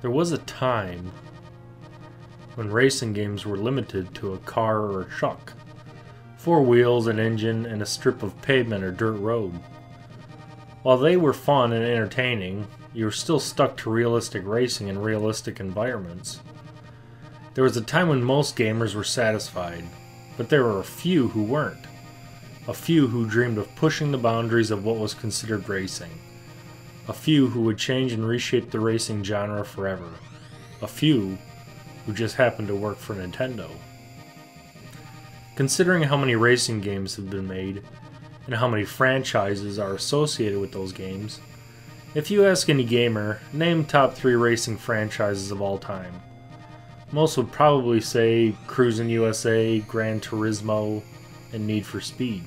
There was a time when racing games were limited to a car or a truck, four wheels, an engine, and a strip of pavement or dirt road. While they were fun and entertaining, you were still stuck to realistic racing in realistic environments. There was a time when most gamers were satisfied, but there were a few who weren't. A few who dreamed of pushing the boundaries of what was considered racing. A few who would change and reshape the racing genre forever. A few who just happened to work for Nintendo. Considering how many racing games have been made, and how many franchises are associated with those games, if you ask any gamer, name top 3 racing franchises of all time. Most would probably say Cruis'n USA, Gran Turismo, and Need for Speed.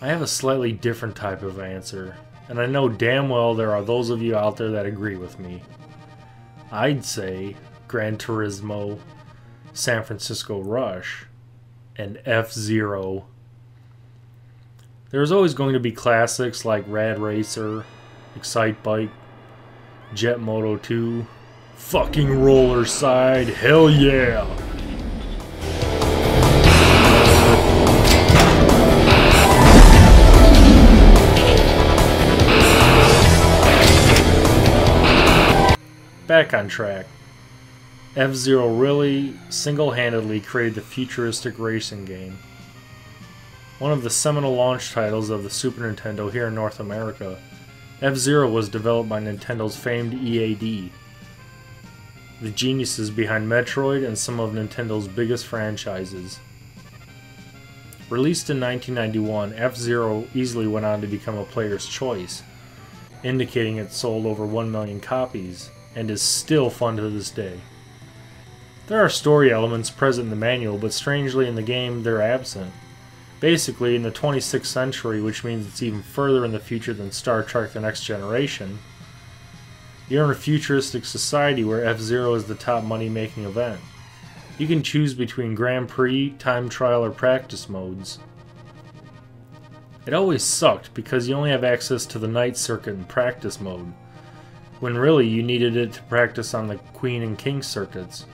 I have a slightly different type of answer, and I know damn well there are those of you out there that agree with me. I'd say Gran Turismo, San Francisco Rush, and F Zero. There's always going to be classics like Rad Racer, Excitebike, Jet Moto 2, fucking Roller Side, hell yeah! Back on track. F Zero really single handedly created the futuristic racing game. One of the seminal launch titles of the Super Nintendo here in North America, F Zero was developed by Nintendo's famed EAD, the geniuses behind Metroid and some of Nintendo's biggest franchises. Released in 1991, F Zero easily went on to become a player's choice, indicating it sold over 1 million copies and is still fun to this day. There are story elements present in the manual, but strangely in the game they're absent. Basically, in the 26th century, which means it's even further in the future than Star Trek The Next Generation, you're in a futuristic society where F Zero is the top money making event. You can choose between Grand Prix, time trial, or practice modes. It always sucked because you only have access to the night circuit in practice mode when really you needed it to practice on the Queen and King circuits.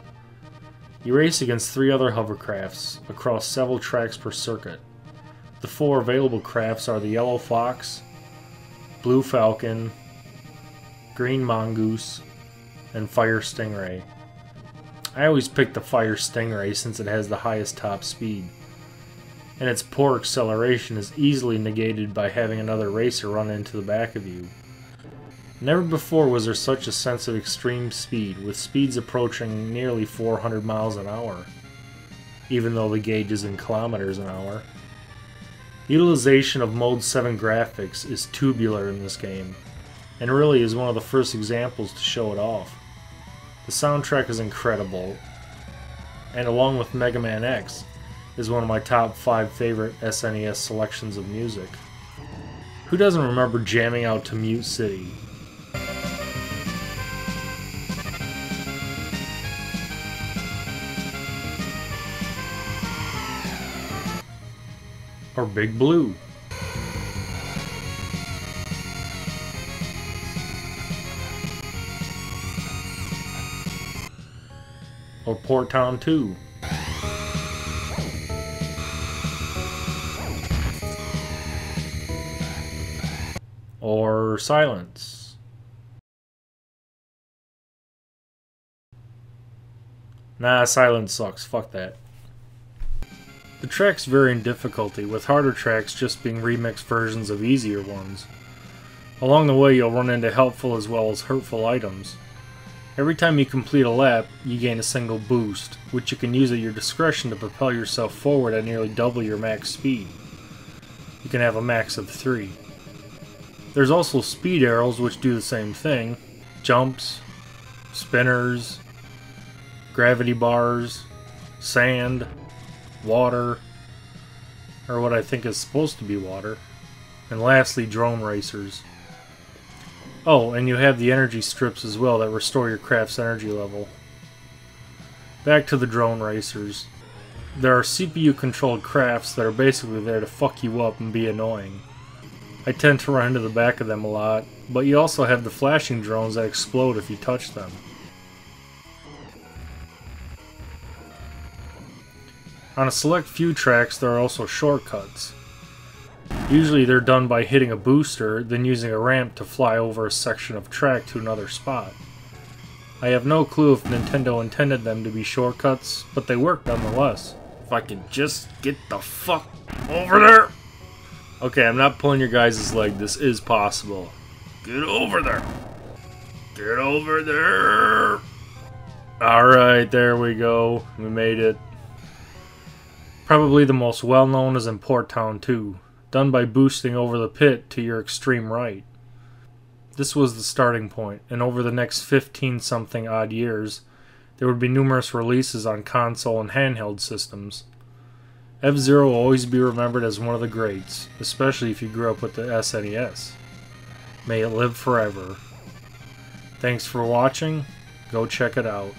You race against three other hovercrafts across several tracks per circuit. The four available crafts are the Yellow Fox, Blue Falcon, Green Mongoose, and Fire Stingray. I always pick the Fire Stingray since it has the highest top speed, and its poor acceleration is easily negated by having another racer run into the back of you. Never before was there such a sense of extreme speed, with speeds approaching nearly 400 miles an hour, even though the gauge is in kilometers an hour. Utilization of Mode 7 graphics is tubular in this game, and really is one of the first examples to show it off. The soundtrack is incredible, and along with Mega Man X, is one of my top 5 favorite SNES selections of music. Who doesn't remember jamming out to Mute City, or Big Blue. Or Port Town 2. Or Silence. Nah, Silence sucks. Fuck that. The tracks vary in difficulty, with harder tracks just being remixed versions of easier ones. Along the way, you'll run into helpful as well as hurtful items. Every time you complete a lap, you gain a single boost, which you can use at your discretion to propel yourself forward at nearly double your max speed. You can have a max of 3. There's also speed arrows which do the same thing, jumps, spinners, gravity bars, sand, water, or what I think is supposed to be water, and lastly, drone racers. Oh, and you have the energy strips as well that restore your craft's energy level. Back to the drone racers. There are CPU controlled crafts that are basically there to fuck you up and be annoying. I tend to run into the back of them a lot, but you also have the flashing drones that explode if you touch them. On a select few tracks, there are also shortcuts. Usually they're done by hitting a booster, then using a ramp to fly over a section of track to another spot. I have no clue if Nintendo intended them to be shortcuts, but they work nonetheless. If I can just get the fuck over there! Okay, I'm not pulling your guys' leg, this is possible. Get over there! Get over there! Alright, there we go. We made it. Probably the most well known is in Port Town 2, done by boosting over the pit to your extreme right. This was the starting point, and over the next 15 something odd years, there would be numerous releases on console and handheld systems. F Zero will always be remembered as one of the greats, especially if you grew up with the SNES. May it live forever. Thanks for watching. Go check it out.